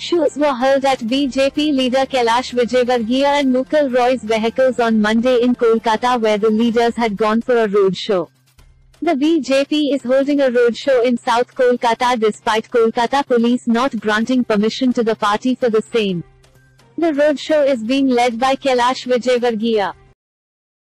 Shoes were hurled at BJP leader Kailash Vijayvargiya and Mukul Roy's vehicles on Monday in Kolkata where the leaders had gone for a roadshow. The BJP is holding a roadshow in South Kolkata despite Kolkata police not granting permission to the party for the same. The roadshow is being led by Kailash Vijayvargiya.